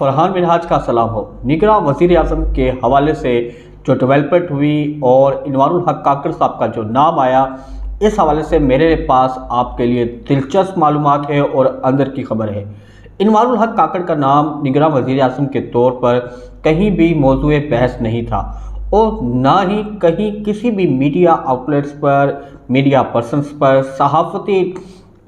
फरहान मिनहाज का सलाम हो। निगरा वज़ीर अजम के हवाले से जो डेवलपमेंट हुई और इनवारुल हक काकर साहब का जो नाम आया, इस हवाले से मेरे पास आपके लिए दिलचस्प मालूम है और अंदर की खबर है। इनवारुल हक काकड़ का नाम निगरा वज़ीर अजम के तौर पर कहीं भी मौजू बहस नहीं था और ना ही कहीं किसी भी मीडिया आउटलेट्स पर, मीडिया पर्सनस पर, सहाफ़ती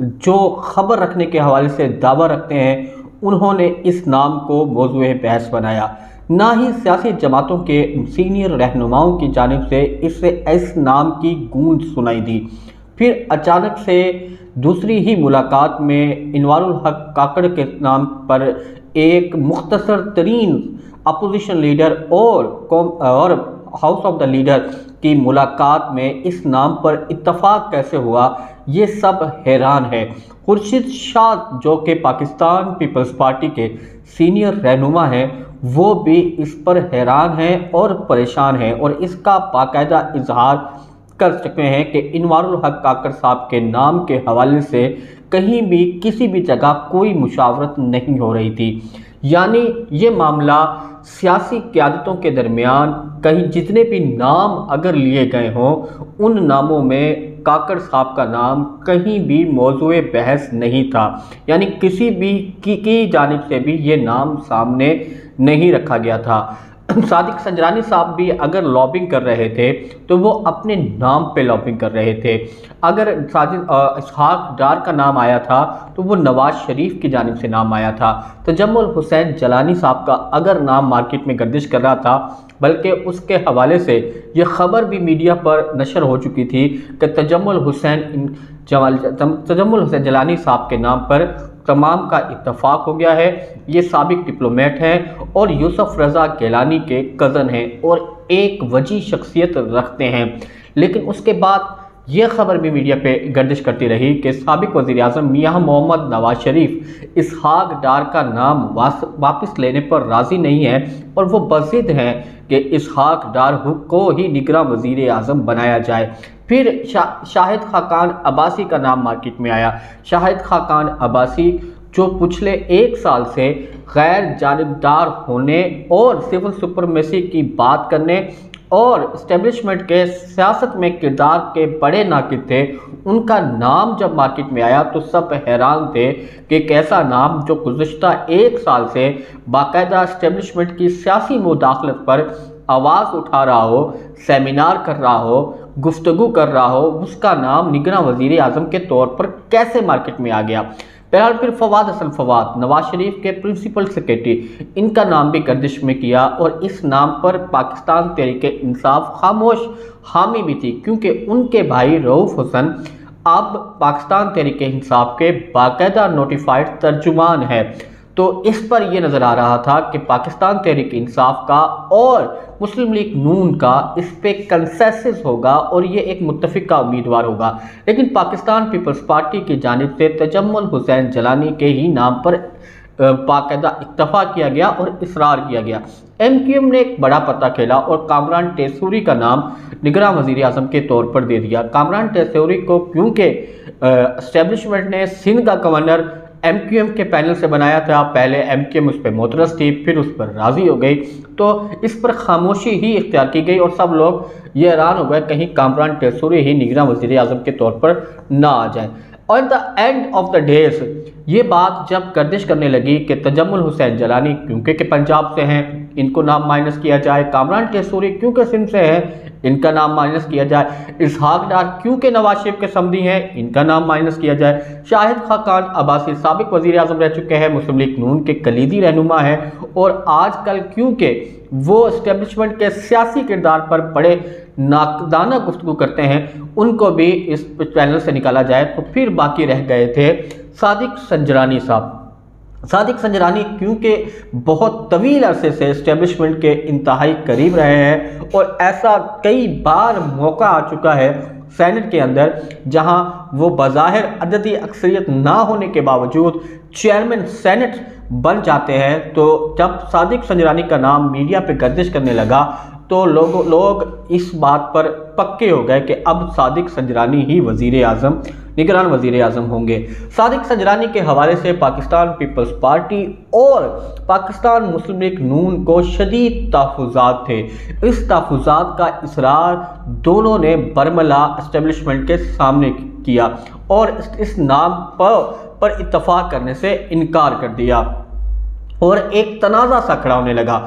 जो खबर रखने के हवाले से दावा रखते हैं उन्होंने इस नाम को मौजू बहस बनाया। ना ही सियासी जमातों के सीनियर रहनुमाओं की जानब से इससे इस नाम की गूंज सुनाई दी। फिर अचानक से दूसरी ही मुलाकात में इनवारुल हक काकड़ के नाम पर एक मुख्तसर तरीन अपोजिशन लीडर और कौम, और हाउस ऑफ़ द लीडर की मुलाकात में इस नाम पर इतफाक कैसे हुआ? ये सब हैरान है। खुर्शीद शाह, जो कि पाकिस्तान पीपल्स पार्टी के सीनियर रहनुमा हैं, वो भी इस पर हैरान हैं और परेशान हैं और इसका बाकायदा इजहार कर चुके हैं कि इनवारुल हक काकर साहब के नाम के हवाले से कहीं भी, किसी भी जगह कोई मुशावरत नहीं हो रही थी। यानी ये मामला सियासी क्यादतों के दरमियान कहीं जितने भी नाम अगर लिए गए हों, उन नामों में काकड़ साहब का नाम कहीं भी मौजू बहस नहीं था। यानी किसी भी की, की जानब से भी ये नाम सामने नहीं रखा गया था। सादिक संजरानी साहब भी अगर लॉबिंग कर रहे थे तो वो अपने नाम पे लॉबिंग कर रहे थे। अगर साजिद इसहाक डार का नाम आया था तो वो नवाज़ शरीफ की जानब से नाम आया था। तजम्मुल हुसैन जलानी साहब का अगर नाम मार्केट में गर्दिश कर रहा था, बल्कि उसके हवाले से ये ख़बर भी मीडिया पर नशर हो चुकी थी कि तजम्मुल हुसैन जमाल तजम्मुल हुसैन जलानी साहब के नाम पर तमाम का इतफाक़ हो गया है। ये सबक डिप्लोमेट हैं और यूसुफ रज़ा गैलानी के कज़न हैं और एक वजी शख्सियत रखते हैं। लेकिन उसके बाद यह खबर भी मीडिया पे गर्दिश करती रही कि सबक वजी अजम मियाँ मोहम्मद नवाज़ शरीफ इसहाक डार का नाम वापस लेने पर राज़ी नहीं है और वो बजिद हैं कि इसहाक डार को ही निगरा वज़ीर अजम बनाया जाए। फिर शा, शाहिद खाकान अब्बासी का नाम मार्केट में आया। शाहिद खाकान अब्बासी जो पिछले एक साल से गैर जानबदार होने और सिविल सुपरमेसी की बात करने और इस्टेब्लिशमेंट के सियासत में किरदार के बड़े नाकिद थे। उनका नाम जब मार्केट में आया तो सब हैरान थे कि एक ऐसा नाम जो गुज्त एक साल से बाकायदा इस्टेब्लिशमेंट की सियासी मुदाखलत पर आवाज़ उठा रहा हो सेमिनार कर रहा हो, गुफ्तगु कर रहा हो, उसका नाम निगरा वज़ीर अजम के तौर पर कैसे मार्केट में आ गया? बहरहाल फिर फवाद असल फवाद, नवाज़ शरीफ के प्रिंसिपल सेक्रेटरी। इनका नाम भी गर्दिश में किया और इस नाम पर पाकिस्तान तहरीक इंसाफ खामोश, हामी भी थी, क्योंकि उनके भाई रऊफ़ हुसन अब पाकिस्तान तहरीक इंसाफ के बाकायदा नोटिफाइड तर्जुमान है। तो इस पर यह नज़र आ रहा था कि पाकिस्तान तहरीक इंसाफ का और मुस्लिम लीग नून का इस पर कंसेसिस होगा और ये एक मुतफ़ा उम्मीदवार होगा। लेकिन पाकिस्तान पीपल्स पार्टी की जानब से तजम्मल हुसैन जलानी के ही नाम पर बाकायदा इतफा किया गया और इसरार किया गया। एम क्यू एम ने एक बड़ा पता खेला और कामरान टेसूरी का नाम निगरान वज़ीर अजम के तौर पर दे दिया। कामरान टेसूरी को क्योंकि इस्टेब्लिशमेंट ने सिंध का गवर्नर एम क्यू एम के पैनल से बनाया था। पहले एम क्यू एम उस पर मोतरस थी, फिर उस पर राज़ी हो गई। तो इस पर खामोशी ही इख्तियार की गई और सब लोग ये हैरान हो गए कहीं कामरान टेसूरी ही निगरान वजी अजम के तौर पर ना आ जाए। और the end of the days, ये बात जब गर्दिश करने लगी कि तजमुल हुसैन जलानी क्योंकि के पंजाब से हैं, इनको नाम माइनस किया जाए। कामरान टेसूरी क्योंकि सिंध से है इनका नाम माइनस किया जाए। इसहाक डार क्योंकि नवाज़ शरीफ के समधी हैं? इनका नाम माइनस किया जाए। शाहिद खाकान अब्बासी सबक वजी अजम रह चुके हैं, मुस्लिम लीग नून के कलीदी रहनुमा हैं और आजकल क्योंकि वो इस्टेब्लिशमेंट के सियासी किरदार पर बड़े नाकदाना गुफ्तु करते हैं, उनको भी इस पैनल से निकाला जाए तो फिर बाकी रह गए थे सादिक संजरानी साहब। सादिक संजरानी क्योंकि बहुत तवील अरसे से इस्टेब्लिशमेंट के इंतहाई करीब रहे हैं और ऐसा कई बार मौका आ चुका है सैनट के अंदर, जहाँ वो बज़ाहिर अददी अक्सरियत ना होने के बावजूद चेयरमैन सैनट बन जाते हैं। तो जब सादिक संजरानी का नाम मीडिया पे गर्दिश करने लगा तो लोग लोग इस बात पर पक्के हो गए कि अब सादिक संजरानी ही वज़ी आज़म निगरान वज़ीर अजम होंगे। सादिक सजरानी के हवाले से पाकिस्तान पीपल्स पार्टी और पाकिस्तान मुस्लिम लीग नून को शदीद तहफात थे। इस तहफात का इसरार दोनों ने बरमला इस्टेब्लिशमेंट के सामने किया और इस, इस नाम पर पर इतफाक़ करने से इनकार कर दिया। और एक तनाज़ा सा खड़ा होने लगा।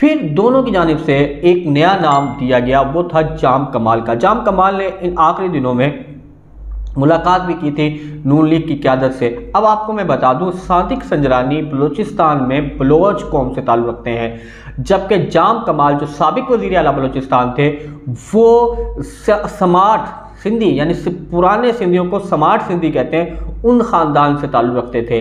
फिर दोनों की जानब से एक नया नाम दिया गया वो था जाम कमाल का। जाम कमाल ने इन आखिरी दिनों में मुलाकात भी की थी नून लीग की क्यादत से। अब आपको मैं बता दूँ, सादिक संजरानी बलूचिस्तान में बलोच कौम से ताल्लुक़ रखते हैं। जबकि जाम कमाल जो सबक वज़ी अला बलोचिस्तान थे, वो समाट सिंधी, यानी पुराने सिंधियों को समार्ट सिंधी कहते हैं, उन ख़ानदान से ताल्लुक़ रखते थे।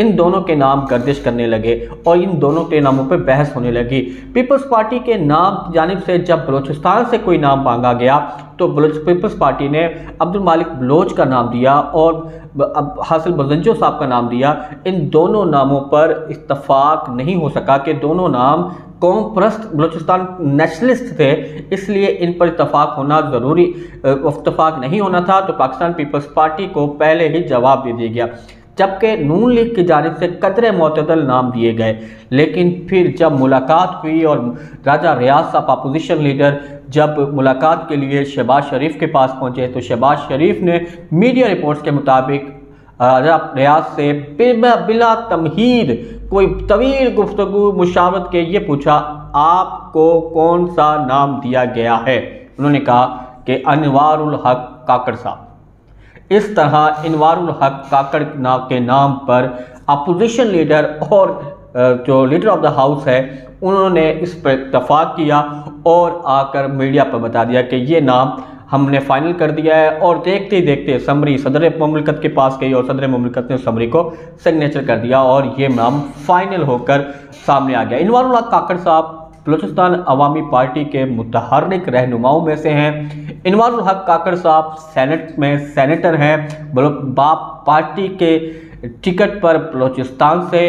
इन दोनों के नाम गर्दिश करने लगे और इन दोनों के नामों पर बहस होने लगी। पीपल्स पार्टी के नाम जानब से जब बलोचिस्तान से कोई नाम मांगा गया तो बलोच, पीपल्स पार्टी ने अब्दुल मालिक बलोच का नाम दिया और अब हासिल बजंजो साहब का नाम दिया। इन दोनों नामों पर इतफाक़ नहीं हो सका कि दोनों नाम कौम प्रस्त बलोचिस्तान नेशनलिस्ट थे, इसलिए इन पर इतफाक़ होना ज़रूरी इतफाक़ नहीं होना था तो पाकिस्तान पीपल्स पार्टी को पहले ही जवाब दे दिया गया। जबकि नून लीग की जानब से कदर मतदल नाम दिए गए। लेकिन फिर जब मुलाकात हुई और राजा रियाज साहब अपोजिशन लीडर जब मुलाकात के लिए शहबाज शरीफ के पास पहुँचे तो शहबाज शरीफ ने मीडिया रिपोर्ट्स के मुताबिक राजा रियाज से बिला तमहीद कोई तवील गुफ्तु मुशावत के ये पूछा, आपको कौन सा नाम दिया गया है? उन्होंने कहा कि अनवारुल हक काकड़ साहब। इस तरह इनवारुल हक काकड़ ना के नाम पर अपोजिशन लीडर और जो लीडर ऑफ़ द हाउस है, उन्होंने इस पर इतफाक़ किया और आकर मीडिया पर बता दिया कि ये नाम हमने फाइनल कर दिया है और देखते ही देखते समरी सदर ममलकत के पास गई और सदर ममलकत ने समरी को सिग्नेचर कर दिया और ये नाम फाइनल होकर सामने आ गया। इनवारुल्ला काकड़ साहब, बलोचिस्तान अवामी पार्टी के मुतहरक रहनुमाओं में से हैं। इनवारुल काकड़ साहब, सेनेट में सेनेटर हैं। बाप पार्टी के टिकट पर बलोचिस्तान से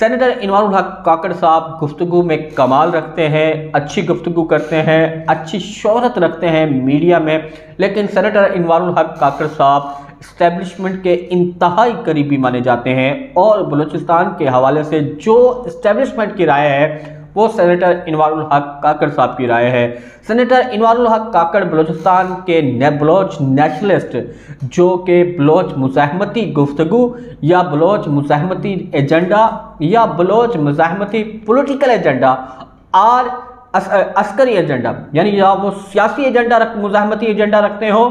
सेनेटर इनवारुल हक काकड़ साहब गुफ्तु में कमाल रखते हैं, अच्छी गुफ्तु करते हैं, अच्छी शहरत रखते हैं मीडिया में। लेकिन सेनेटर इनवान हक काकड़ साहब इस्टेब्लिशमेंट के इंतहाई करीबी माने जाते हैं और बलूचिस्तान के हवाले से जो इस्टेब्लिशमेंट की राय है वो सेनेटर इनवारुल हक काकड़ साहब की राय है। सेनेटर इनवारुल हक काकड़ बलोचिस्तान के ने बलोच नेशनलिस्ट जो कि बलोच मुजाहमती गुफ्तु या बलोच मुजाहमती एजेंडा या बलोच मुजाहमती पोलिटिकल एजेंडा और अस, अस्करी एजेंडा। यानी वो सियासी एजेंडा रख मुजाहमती एजेंडा रखते हो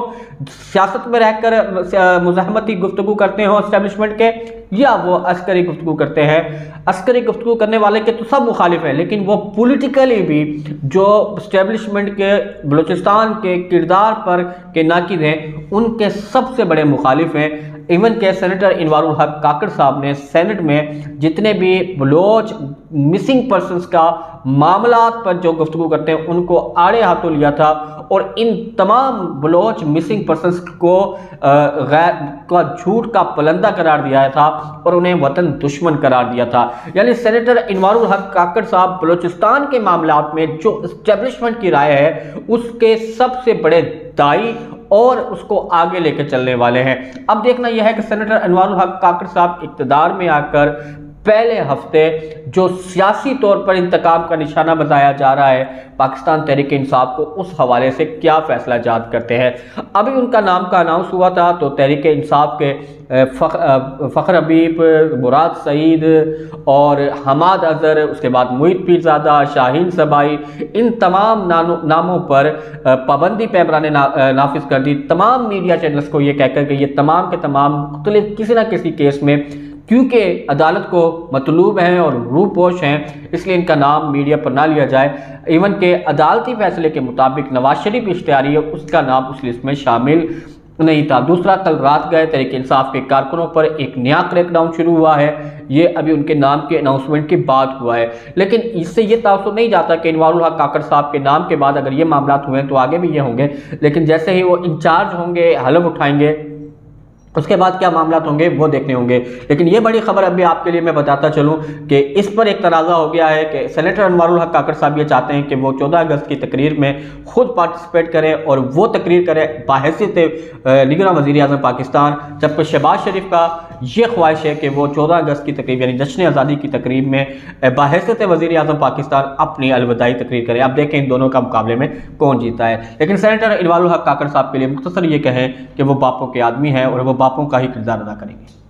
सियासत में रहकर मुजाहमती गुफ्तु करते हो इस्टेब्लिशमेंट के या वो अस्करी गुफ्तु करते हैं। अस्करी गुफ्तु करने वाले के तो सब मुखालिफ हैं लेकिन वो पोलिटिकली भी जो इस्टेब्लिशमेंट के बलूचिस्तान के किरदार पर के नाकिद हैं उनके सबसे बड़े मुखालिफ हैं। इवन के सेनेटर इनवारुल हक काकड़ साहब ने सेनेट में जितने भी बलोच मिसिंग पर्सनस का मामला पर जो गुफ्तु करते हैं, उनको आड़े हाथों लिया था और इन तमाम बलोच मिसिंग पर्सनस को गैर, का झूठ का पलंदा करार दिया था और उन्हें वतन दुश्मन करार दिया था। यानी सेनेटर इनवारुल हक काकड़ साहब, बलोचिस्तान के मामला में जो इस्टेब्लिशमेंट की राय है, उसके सबसे बड़े दाई और उसको आगे लेकर चलने वाले हैं। अब देखना यह है कि सेनेटर अनवारुल हक काकर साहब इकतदार में आकर पहले हफ़्ते जो सियासी तौर पर इंतकाम का निशाना बताया जा रहा है पाकिस्तान तहरीक इंसाफ को उस हवाले से क्या फैसला जाद करते हैं? अभी उनका नाम का अनाउंस हुआ था तो तहरीक इंसाफ के फ़ख्र हबीब मुराद सईद और हमाद अज़हर उसके बाद मुहित पीरजादा शाहीन सबाई इन तमाम नामों पर पाबंदी पैमरा ने ना, नाफिज कर दी। तमाम मीडिया चैनल्स को ये कहकर कि ये तमाम के तमाम किसी न किसी केस में क्योंकि अदालत को मतलूब हैं और रूपोश हैं, इसलिए इनका नाम मीडिया पर ना लिया जाए। इवन के अदालती फैसले के मुताबिक नवाज़ शरीफ इश्तियारी है, उसका नाम उस लिस्ट में शामिल नहीं था। दूसरा, कल रात गए तरीके इंसाफ के कारकुनों पर एक नया क्रैकडाउन शुरू हुआ है। ये अभी उनके नाम के अनाउंसमेंट के बाद हुआ है। लेकिन इससे ये तासुर नहीं जाता कि इनवारुल हक काकड़ साहब के नाम के बाद अगर ये मामला हुए हैं तो आगे भी ये होंगे। लेकिन जैसे ही वो इंचार्ज होंगे, हलफ उठाएँगे उसके बाद क्या मामला होंगे, वो देखने होंगे। लेकिन ये बड़ी खबर अभी आपके लिए मैं बताता चलूँ कि इस पर एक तनाज़ा हो गया है कि सेनेटर अनवारुल हक काकर साहब ये चाहते हैं कि वो 14 अगस्त की तकरीर में खुद पार्टिसिपेट करें और वो तकरीर करें बाहसीत निगरान वजी अजम पाकिस्तान, जबकि शहबाज शरीफ का ये ख्वाहिश है कि वो चौदह अगस्त की तकरीब, यानी जश्न आज़ादी की तकरीब में बाहसत वजी अजम पाकिस्तान अपनी अलविदाई तकरीर करें। आप देखें इन दोनों का मुकाबले में कौन जीता है। लेकिन सैनिटर इनवाल हक काकर साहब के लिए मुख्तर ये कहें कि वो बापों के आदमी हैं और वो बापों का ही किरदार अदा करेंगे।